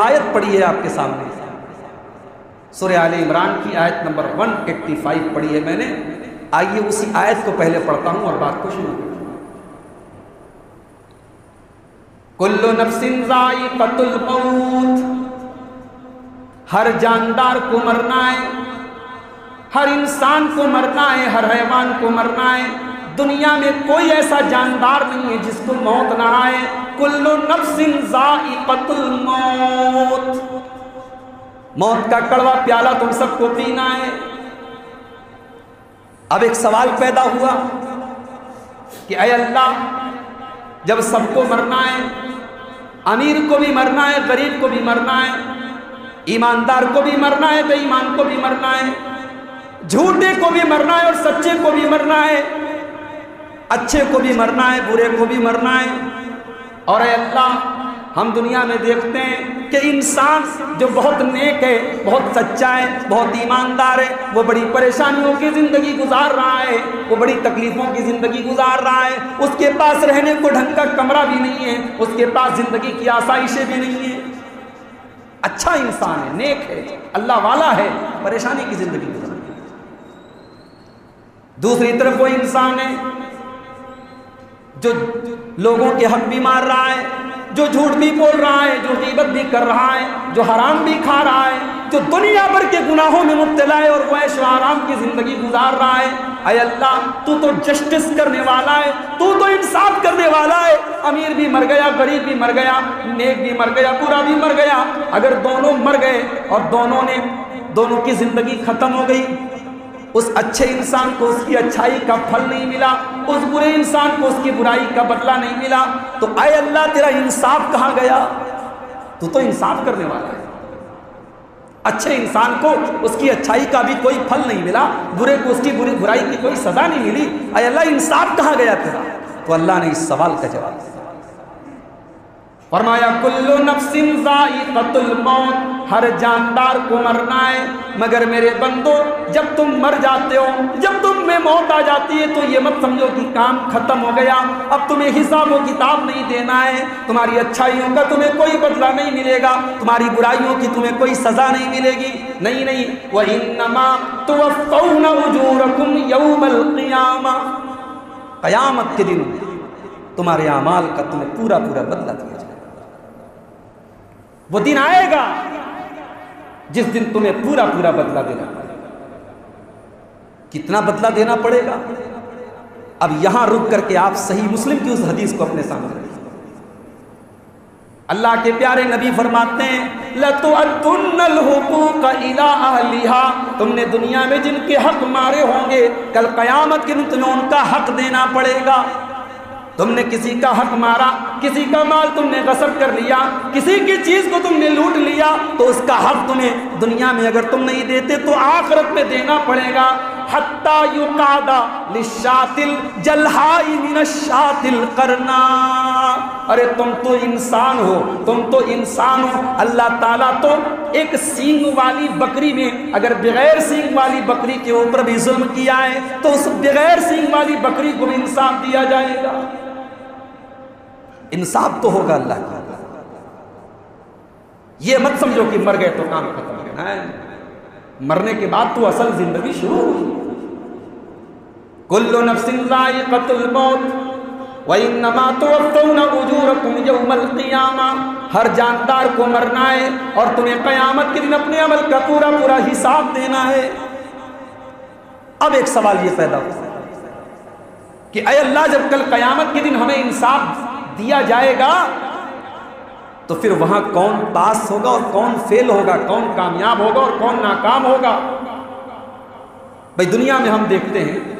आयत पढ़ी है आपके सामने। सुर आल इमरान की आयत नंबर 185 पढ़ी है मैंने। आइए उसी आयत को पहले पढ़ता हूँ और बात को शुरू कुल्लो नफसिन कतुल हर जानदार को मरना है, हर इंसान को मरना है, हर हैवान को मरना है। दुनिया में कोई ऐसा जानदार नहीं है जिसको मौत ना आए। कुल्लो नफसिन मौत। मौत का कड़वा प्याला तुम सबको पीना है। अब एक सवाल पैदा हुआ कि अय अल्लाह, जब सबको मरना है, अमीर को भी मरना है, गरीब को भी मरना है, ईमानदार को भी मरना है, बेईमान को भी मरना है, झूठे को भी मरना है और सच्चे को भी मरना है अच्छे को भी मरना है, बुरे को भी मरना है। और अल्लाह, हम दुनिया में देखते हैं कि इंसान जो बहुत नेक है, बहुत सच्चा है, बहुत ईमानदार है, वो बड़ी परेशानियों की ज़िंदगी गुजार रहा है, वो बड़ी तकलीफ़ों की ज़िंदगी गुजार रहा है। उसके पास रहने को ढंग का कमरा भी नहीं है, उसके पास ज़िंदगी की आसाइशें भी नहीं है। अच्छा इंसान है, नेक है, अल्लाह वाला है, परेशानी की ज़िंदगी गुजार दूसरी तरफ़ वो इंसान है जो लोगों के हक भी मार रहा है, जो झूठ भी बोल रहा है, जो गीबत भी कर रहा है, जो हराम भी खा रहा है, जो दुनिया भर के गुनाहों में मुब्तला है और वैश आराम की ज़िंदगी गुजार रहा है। अय अल्लाह, तू तो जस्टिस करने वाला है, तू तो इंसाफ करने वाला है। अमीर भी मर गया, गरीब भी मर गया, नेक भी मर गया पूरा भी मर गया। अगर दोनों मर गए और दोनों ने, दोनों की ज़िंदगी खत्म हो गई उस अच्छे इंसान को उसकी अच्छाई का फल नहीं मिला, उस बुरे इंसान को उसकी बुराई का बदला नहीं मिला तो आए अल्लाह, तेरा इंसाफ कहाँ गया? तू तो इंसाफ करने वाला है। अच्छे इंसान को उसकी अच्छाई का भी कोई फल नहीं मिला, बुरे को उसकी बुरी बुराई की कोई सजा नहीं मिली अय अल्लाह, इंसाफ कहाँ गया तेरा? तो अल्लाह ने इस सवाल का जवाब दिया। फरमाया, कुल्लु नफ्सिन मौत, हर जानदार को मरना है, मगर मेरे बंदो जब तुम मर जाते हो, जब तुम में मौत आ जाती है तो ये मत समझो कि काम खत्म हो गया। अब तुम्हें हिसाब किताब नहीं देना है। तुम्हारी अच्छाइयों का तुम्हें कोई बदला नहीं मिलेगा। तुम्हारी बुराइयों की तुम्हें कोई सजा नहीं मिलेगी। नहीं नहीं। वही नमा तो कयामत के दिन तुम्हारे अमाल का तुम्हें पूरा पूरा बदला दिया जाए वो दिन आएगा जिस दिन तुम्हें पूरा पूरा बदला देना कितना बदला देना पड़ेगा? अब यहाँ रुक करके आप सही मुस्लिम की उस हदीस को अपने सामने अल्लाह के प्यारे नबी फरमाते हैं लिहा तुमने दुनिया में जिनके हक मारे होंगे, कल कयामत के दिन तुम्हें उनका हक देना पड़ेगा। तुमने किसी का हक मारा, किसी का माल तुमने गसब कर लिया, किसी की चीज़ को तुमने लूट लिया तो उसका हक तुम्हें दुनिया में अगर तुम नहीं देते तो आखिरत में देना पड़ेगा। हत्ता युकादा लिशातिल जलहाई मिनशातिल करना। अरे तुम तो इंसान हो, तुम तो इंसान हो। अल्लाह ताला तो एक सींग वाली बकरी में अगर बगैर सींग वाली बकरी के ऊपर भी जुल्म किया है तो उस बगैर सींग वाली बकरी को भी इंसाफ दिया जाएगा। इंसाफ तो होगा अल्लाह का ये मत समझो कि मर गए तो काम खत्म हो गया। मरने के बाद तो असल ज़िंदगी शुरू हुई। कुल्लो नफसिल मौत हर जानदार को मरना है और तुम्हें कयामत के दिन अपने अमल का पूरा पूरा हिसाब देना है। अब एक सवाल ये पैदा हो कि अल्लाह जब कल कयामत के दिन हमें इंसाफ दिया जाएगा तो फिर वहाँ कौन पास होगा और कौन फेल होगा, कौन कामयाब होगा और कौन नाकाम होगा? भाई, दुनिया में हम देखते हैं